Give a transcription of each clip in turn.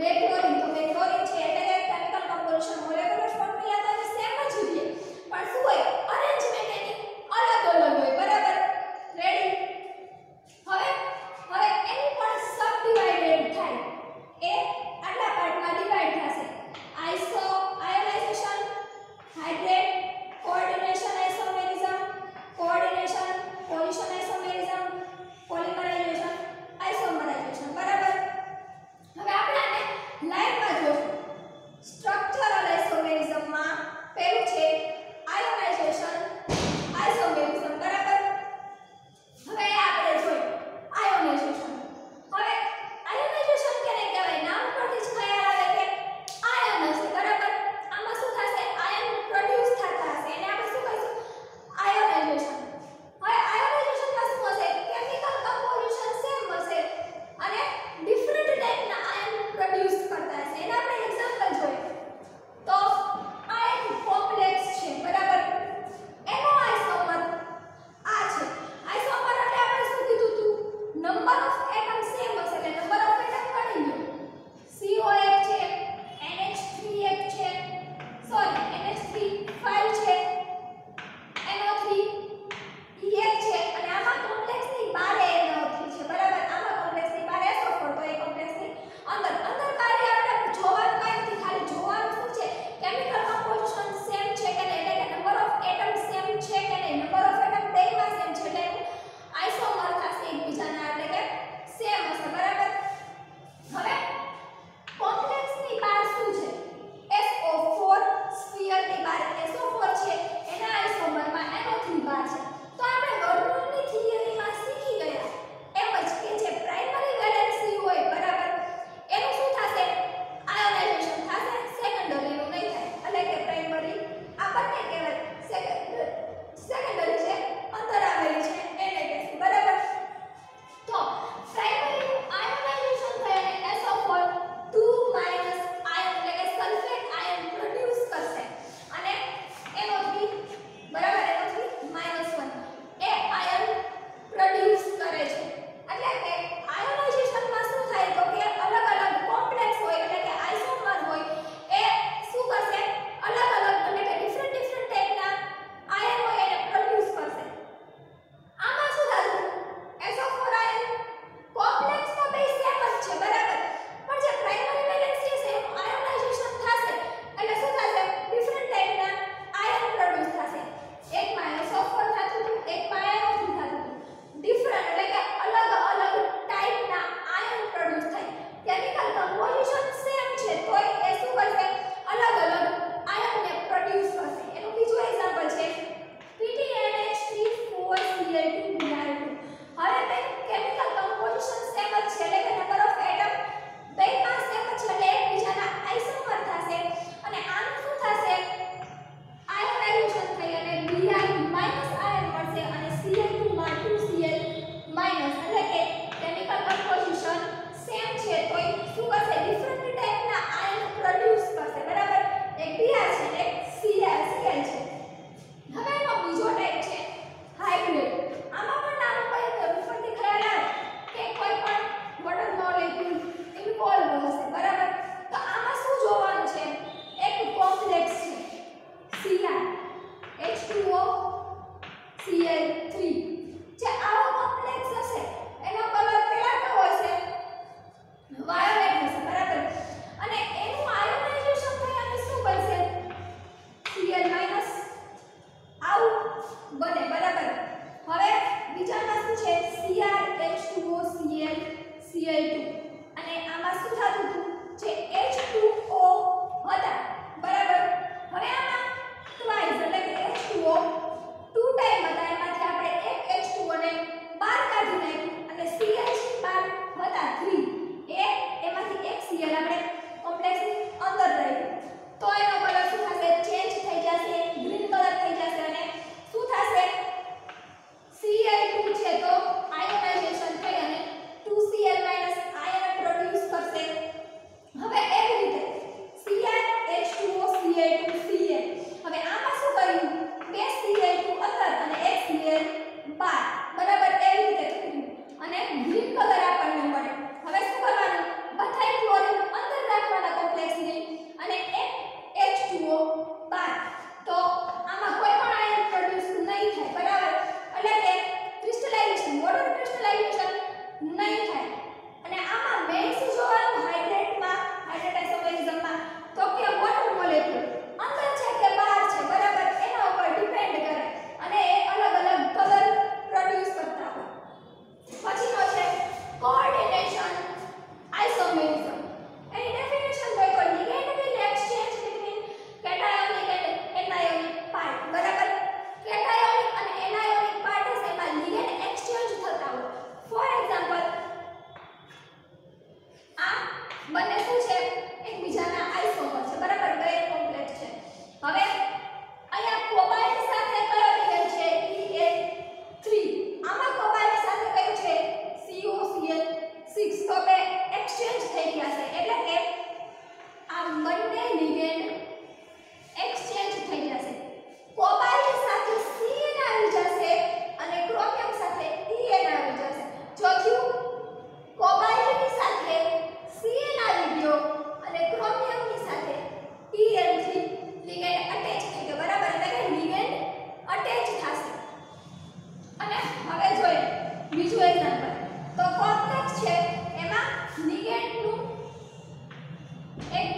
Backward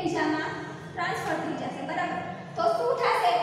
એકબીજામાં transfer થઈ જશે બરાબર તો શું થશે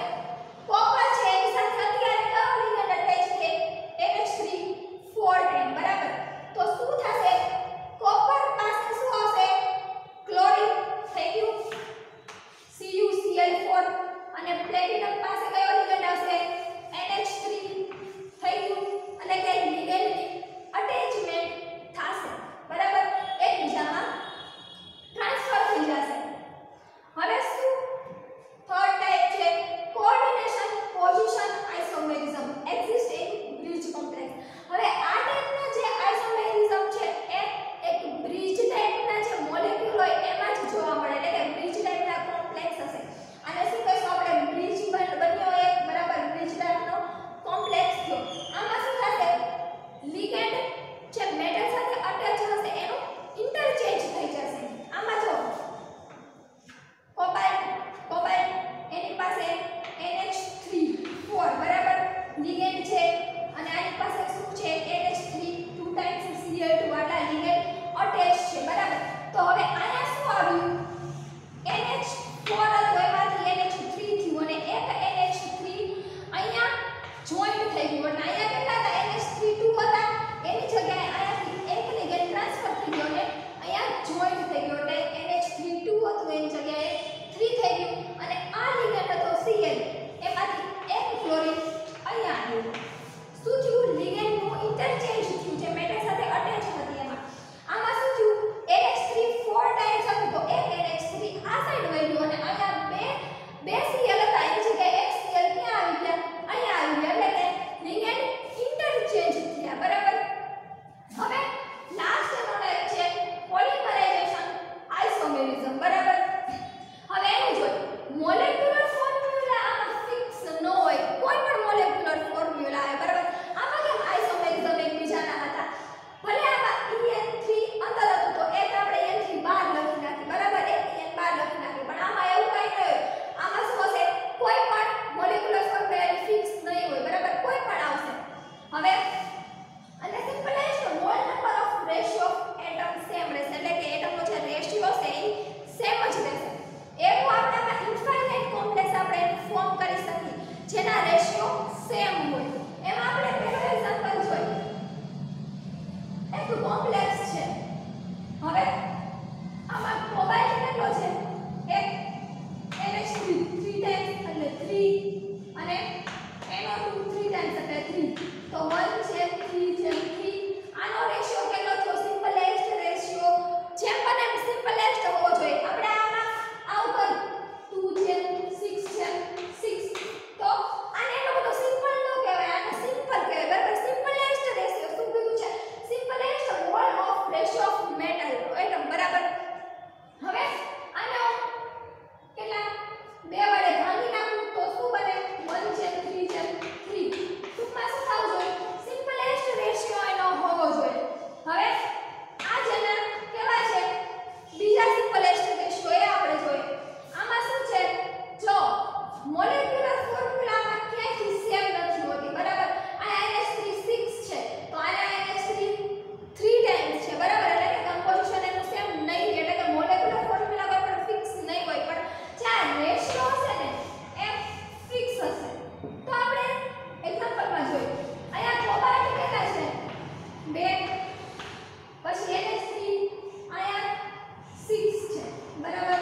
બરાબર